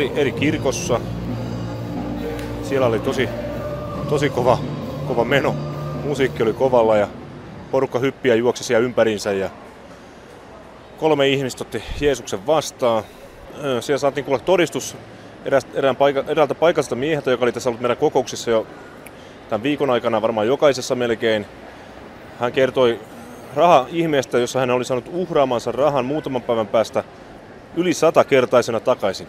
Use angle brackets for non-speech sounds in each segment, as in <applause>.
eri, eri kirkossa. Siellä oli tosi, tosi kova, kova meno. Musiikki oli kovalla ja porukka hyppiä juoksi siellä ympärinsä ja kolme ihmistä otti Jeesuksen vastaan. Siellä saatiin kuulla todistus erään paika, eräältä paikalliselta mieheltä, joka oli tässä ollut meidän kokouksissa jo tämän viikon aikana varmaan jokaisessa melkein. Hän kertoi raha ihmeestä, jossa hän oli saanut uhraamansa rahan muutaman päivän päästä yli satakertaisena takaisin.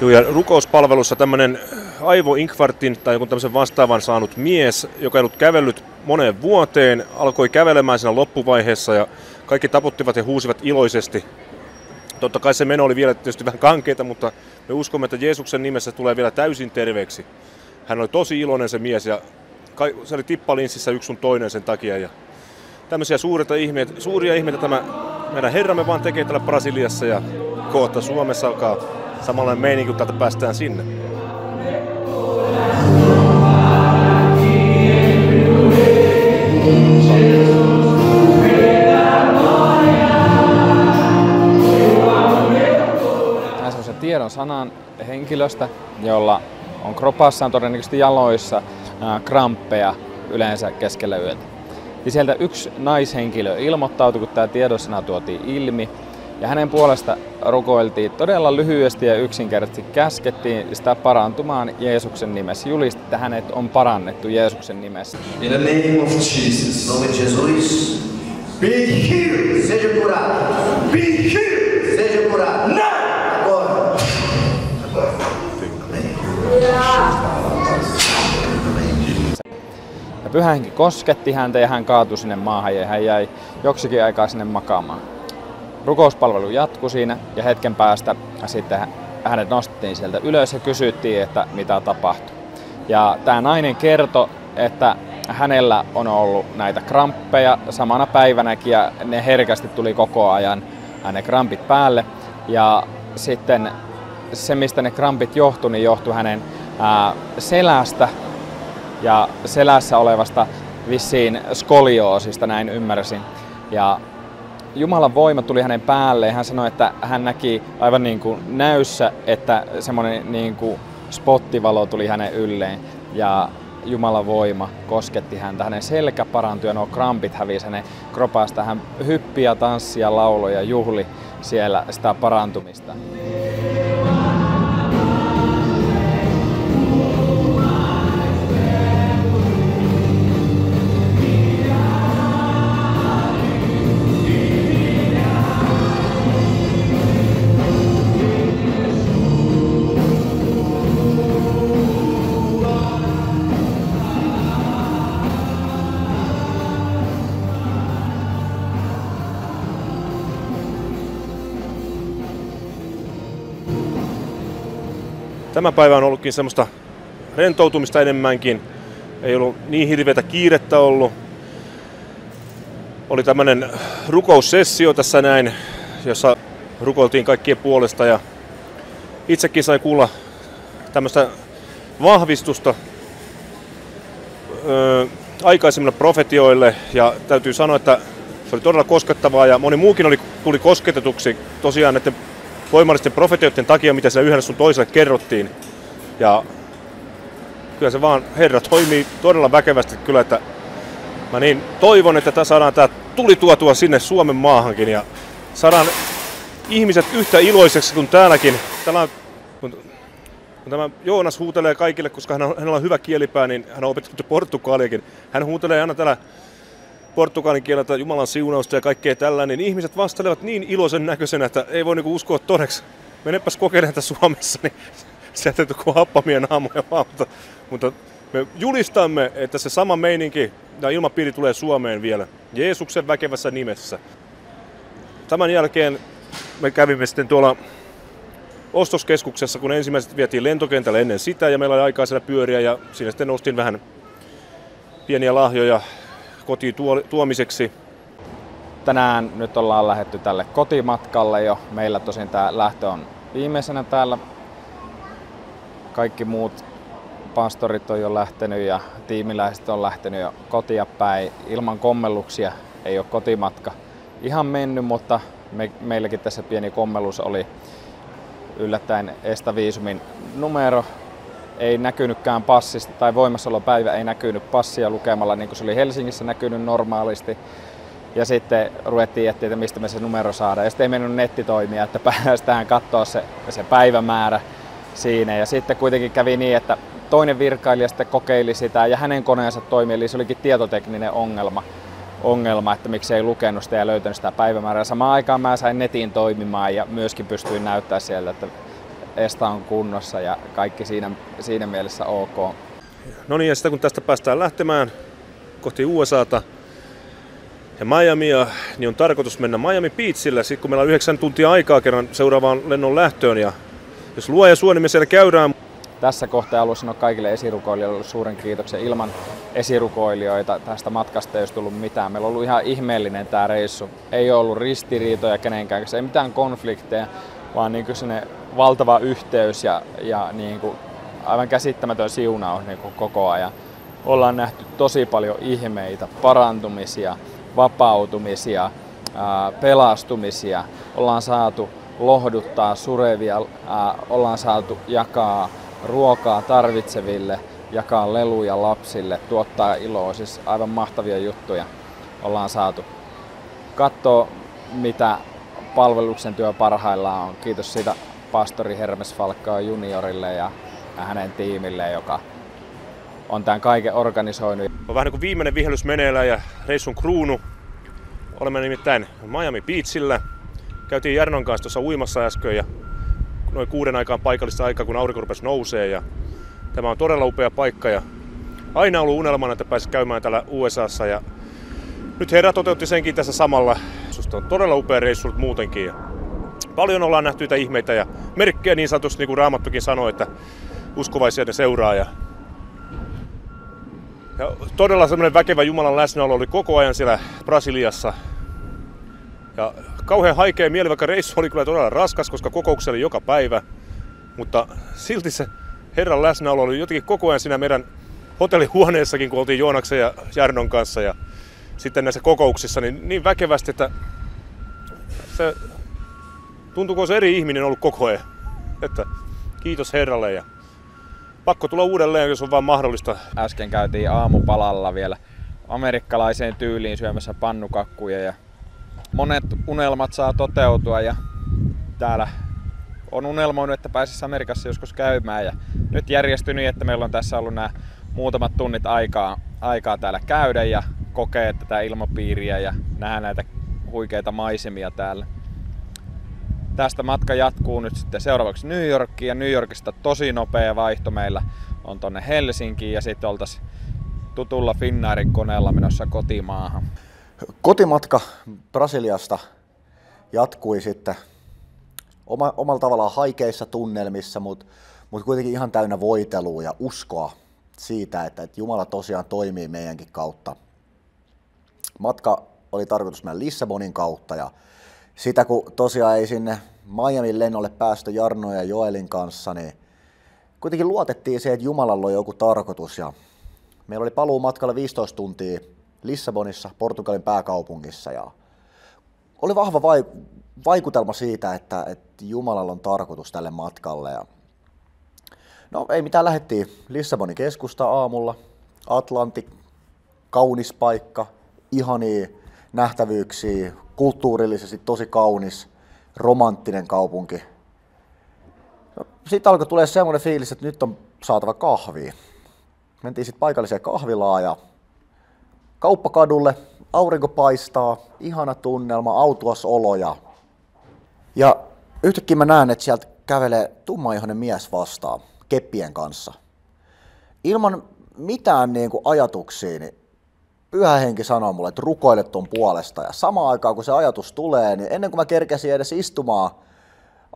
Joo, ja rukouspalvelussa tämmöinen aivoinkvartin tai joku tämmöisen vastaavan saanut mies, joka ei ollut kävellyt moneen vuoteen, alkoi kävelemään siinä loppuvaiheessa ja kaikki taputtivat ja huusivat iloisesti. Totta kai se meno oli vielä tietysti vähän kankeita, mutta me uskomme, että Jeesuksen nimessä tulee vielä täysin terveeksi. Hän oli tosi iloinen se mies ja se oli tippalinssissä yksi sun toinen sen takia. Ja tämmöisiä suuria ihmeitä, suuria ihmeitä tämä meidän Herramme vaan tekee täällä Brasiliassa ja kohta Suomessa alkaa samanlainen meininki, kun täältä päästään sinne. tiedon sanan henkilöstä, jolla on kropassaan todennäköisesti jaloissa kramppeja yleensä keskellä yötä. Ja sieltä yksi naishenkilö ilmoittautui, kun tämä tiedossana tuotiin ilmi. Ja hänen puolesta rukoiltiin todella lyhyesti ja yksinkertaisesti käskettiin sitä parantumaan Jeesuksen nimessä. Julisti, että hänet on parannettu Jeesuksen nimessä. In the name of Jesus. Nome de Jesus. Be healed. Seja curado. Be healed. Seja curado. Now. Agora. Agora. Ja pyhä henki kosketti häntä ja hän kaatui sinne maahan ja hän jäi joksikin aikaa sinne makaamaan. Rukouspalvelu jatkui siinä ja hetken päästä sitten hänet nostettiin sieltä ylös ja kysyttiin, että mitä tapahtui. Ja tämä nainen kertoi, että hänellä on ollut näitä kramppeja samana päivänäkin ja ne herkästi tuli koko ajan ne krampit päälle. Ja sitten se, mistä ne krampit johtui, niin johtui hänen ää, selästä ja selässä olevasta vissiin skolioosista, näin ymmärsin. Ja Jumalan voima tuli hänen päälleen. Hän sanoi, että hän näki aivan niin kuin näyssä, että semmoinen niin kuin spottivalo tuli hänen ylleen. Ja Jumalan voima kosketti häntä. Hänen selkä parantui ja nuo krampit hävisi hänen kropasta. Hän hyppi ja tanssi ja lauloi ja juhli siellä sitä parantumista. Tämä päivä on ollutkin semmoista rentoutumista enemmänkin. Ei ollut niin hirveätä kiirettä ollut. Oli tämmöinen rukoussessio tässä näin, jossa rukoiltiin kaikkien puolesta ja itsekin sai kuulla tämmöistä vahvistusta öö, aikaisemmille profetioille ja täytyy sanoa, että se oli todella koskettavaa ja moni muukin oli, tuli kosketetuksi tosiaan näiden voimallisten profetioiden takia, mitä siellä yhdessä sun toiselle kerrottiin. Ja kyllä se vaan, Herra toimii todella väkevästi kyllä, että mä niin toivon, että tämä saadaan tämä tuli tuotua sinne Suomen maahankin ja saadaan ihmiset yhtä iloiseksi kuin täälläkin. Täällä on, kun, kun tämä Joonas huutelee kaikille, koska hän on, hänellä on hyvä kielipää, niin hän on opettanut portugaliakin. Hän huutelee aina täällä portugalin kieleltä Jumalan siunausta ja kaikkea tällä, niin ihmiset vastelevat niin iloisen näköisenä, että ei voi niinku uskoa todeksi. Menepäs kokeilemaan tätä Suomessa, niin sieltä kun happamia naamoja vaan, mutta, mutta me julistamme, että se sama meininki ja ilmapiiri tulee Suomeen vielä. Jeesuksen väkevässä nimessä. Tämän jälkeen me kävimme sitten tuolla ostoskeskuksessa, kun ensimmäiset vietiin lentokentälle ennen sitä ja meillä oli aikaa siellä pyöriä ja siinä sitten ostin vähän pieniä lahjoja kotiin tuomiseksi. Tänään nyt ollaan lähetty tälle kotimatkalle jo. Meillä tosin tämä lähtö on viimeisenä täällä. Kaikki muut pastorit on jo lähtenyt ja tiimiläiset on lähtenyt jo kotia päin. Ilman kommelluksia ei ole kotimatka ihan mennyt, mutta me, meilläkin tässä pieni kommellus oli yllättäen Estaviisumin numero ei näkynytkään passista tai voimassaolopäivä ei näkynyt passia lukemalla niin kuin se oli Helsingissä näkynyt normaalisti. Ja sitten ruvettiin etsiä, että mistä me se numero saadaan. Ja sitten ei mennyt nettitoimia, että <laughs> päästään katsoa se, se päivämäärä siinä. Ja sitten kuitenkin kävi niin, että toinen virkailija sitten kokeili sitä ja hänen koneensa toimi, eli se olikin tietotekninen ongelma, ongelma että miksi ei lukenut sitä ja löytänyt sitä päivämäärää. Samaan aikaan mä sain netin toimimaan ja myöskin pystyin näyttää sieltä, että Esta on kunnossa ja kaikki siinä, siinä mielessä ok. No niin, ja sitten kun tästä päästään lähtemään kohti USAta ja Miamia, niin on tarkoitus mennä Miami Beachille, sitten kun meillä on yhdeksän tuntia aikaa kerran seuraavaan lennon lähtöön. Ja jos luo ja suo, niin me siellä käydään. Tässä kohtaa haluan sanoa kaikille esirukoilijoille suuren kiitoksen. Ilman esirukoilijoita tästä matkasta ei olisi tullut mitään. Meillä on ollut ihan ihmeellinen tämä reissu. Ei ollut ristiriitoja kenenkään kanssa, ei mitään konflikteja, vaan niin kuin valtava yhteys ja, ja niin kuin aivan käsittämätön siunaus niin kuin koko ajan. Ollaan nähty tosi paljon ihmeitä, parantumisia, vapautumisia, ää, pelastumisia. Ollaan saatu lohduttaa surevia, ää, ollaan saatu jakaa ruokaa tarvitseville, jakaa leluja lapsille, tuottaa iloa, siis aivan mahtavia juttuja ollaan saatu. Katso, mitä palveluksen työ parhaillaan on. Kiitos siitä pastori Hermes Falkkaa juniorille ja hänen tiimille, joka on tämän kaiken organisoinut. On vähän niin kuin viimeinen vihellys meneillään ja reissun kruunu. Olemme nimittäin Miami Beachillä. Käytiin Järnon kanssa tuossa uimassa äsken ja noin kuuden aikaan paikallista aikaa, kun aurinko rupesi nousee. Ja tämä on todella upea paikka ja aina ollut unelmana, että pääsi käymään täällä USAssa ja nyt herra toteutti senkin tässä samalla. Se on todella upea reissu muutenkin. Ja paljon ollaan nähty niitä ihmeitä ja merkkejä niin sanotusti, niin kuin Raamattukin sanoi, että uskovaisia ne seuraa. Ja, ja todella semmoinen väkevä Jumalan läsnäolo oli koko ajan siellä Brasiliassa. Ja kauhean haikea mieli, vaikka reissu oli kyllä todella raskas, koska kokouksia oli joka päivä. Mutta silti se Herran läsnäolo oli jotenkin koko ajan siinä meidän hotellihuoneessakin, kun oltiin Joonaksen ja Jarnon kanssa. Ja sitten näissä kokouksissa niin, niin väkevästi, että se tuntuuko se eri ihminen ollut koko ajan. Että kiitos Herralle ja pakko tulla uudelleen, jos on vaan mahdollista. Äsken käytiin aamupalalla vielä amerikkalaiseen tyyliin syömässä pannukakkuja ja monet unelmat saa toteutua ja täällä on unelmoinut, että pääsisi Amerikassa joskus käymään ja nyt järjestyi niin, että meillä on tässä ollut nämä muutamat tunnit aikaa, aikaa täällä käydä ja kokea tätä ilmapiiriä ja nähdä näitä huikeita maisemia täällä. Tästä matka jatkuu nyt sitten seuraavaksi New Yorkiin ja New Yorkista tosi nopea vaihto meillä on tonne Helsinkiin ja sitten oltaisiin tutulla Finnairin koneella menossa kotimaahan. Kotimatka Brasiliasta jatkui sitten oma, omalla tavallaan haikeissa tunnelmissa, mutta, mutta kuitenkin ihan täynnä voitelua ja uskoa siitä, että, että Jumala tosiaan toimii meidänkin kautta. Matka oli tarkoitus mennä Lissabonin kautta ja sitä kun tosiaan ei sinne Miamin lennolle päästy Jarno ja Joelin kanssa, niin kuitenkin luotettiin se, että Jumalalla on joku tarkoitus ja meillä oli paluu matkalla 15 tuntia Lissabonissa, Portugalin pääkaupungissa ja oli vahva vaikutelma siitä, että, että Jumalalla on tarkoitus tälle matkalle. Ja no ei mitään, lähdettiin Lissabonin keskusta aamulla, Atlanti, kaunis paikka, ihania nähtävyyksiä, kulttuurillisesti tosi kaunis, romanttinen kaupunki. No, sitten alkoi tulee semmoinen fiilis, että nyt on saatava kahvia. Mentiin sitten paikalliseen kahvilaan ja kauppakadulle, aurinko paistaa, ihana tunnelma, autuas olo ja, ja yhtäkkiä mä näen, että sieltä kävelee tummaihoinen mies vastaan keppien kanssa. Ilman mitään niin kuin ajatuksia, niin pyhä henki sanoo mulle, että rukoile ton puolesta. Ja samaan aikaan, kun se ajatus tulee, niin ennen kuin mä kerkesin edes istumaan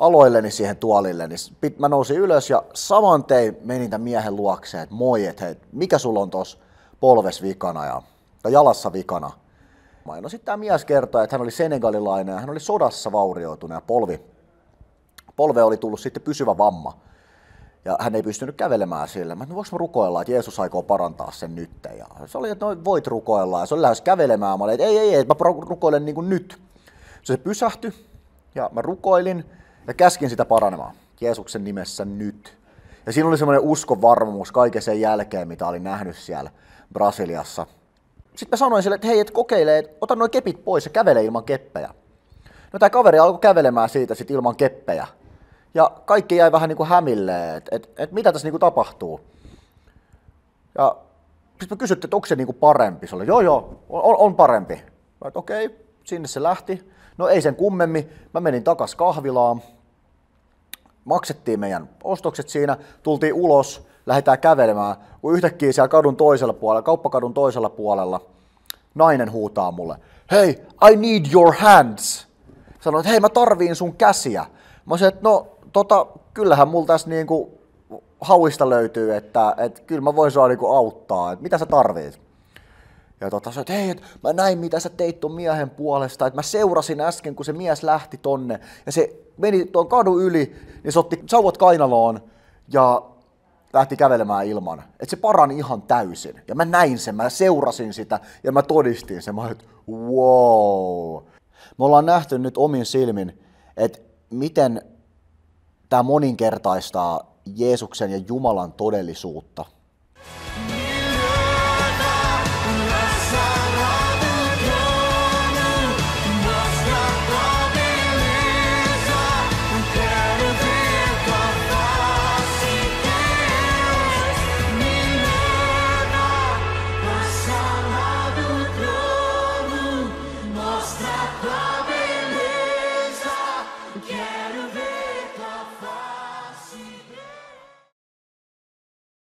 aloilleni siihen tuolille, niin mä nousin ylös ja saman tein menin tämän miehen luokseen, että moi, että hei, mikä sulla on tuossa polves vikana ja, tai jalassa vikana. No sitten tämä mies kertoi, että hän oli senegalilainen ja hän oli sodassa vaurioitunut ja polvi, polve oli tullut sitten pysyvä vamma ja hän ei pystynyt kävelemään sille. Mä voinko mä rukoilla, että Jeesus aikoo parantaa sen nyt. Ja se oli, että no, voit rukoilla. Ja se oli lähes kävelemään. Mä olin, että ei, ei, ei, mä rukoilen niin kuin nyt. Se pysähtyi ja mä rukoilin ja käskin sitä paranemaan. Jeesuksen nimessä nyt. Ja siinä oli semmoinen uskovarmuus kaiken sen jälkeen, mitä oli nähnyt siellä Brasiliassa. Sitten mä sanoin sille, että hei, et kokeile, et ota noin kepit pois ja kävele ilman keppejä. No tämä kaveri alkoi kävelemään siitä sit ilman keppejä. Ja kaikki jäi vähän niin kuin hämilleen, että et, et mitä tässä niin kuin tapahtuu. Ja sitten mä kysyttiin, että onko se niin kuin parempi. Se oli, joo joo, on, on parempi. Mä okei, okay, sinne se lähti. No ei sen kummemmin. Mä menin takas kahvilaan. Maksettiin meidän ostokset siinä, tultiin ulos, lähdetään kävelemään, kun yhtäkkiä siellä kadun toisella puolella, kauppakadun toisella puolella, nainen huutaa mulle, hei, I need your hands. Sanoin, että hei, mä tarviin sun käsiä. Mä sanoin, että no, tota, kyllähän mulla tässä niinku hauista löytyy, että, että kyllä mä voin sua niinku auttaa, että mitä sä tarvit. Ja tota, sanoin, että hei, että mä näin mitä sä teit ton miehen puolesta, että mä seurasin äsken, kun se mies lähti tonne, ja se meni tuon kadun yli, niin se otti sauvat kainaloon, ja lähti kävelemään ilman. Että se parani ihan täysin. Ja mä näin sen, mä seurasin sitä ja mä todistin sen. Mä olin, wow. Me ollaan nähty nyt omin silmin, että miten tämä moninkertaistaa Jeesuksen ja Jumalan todellisuutta.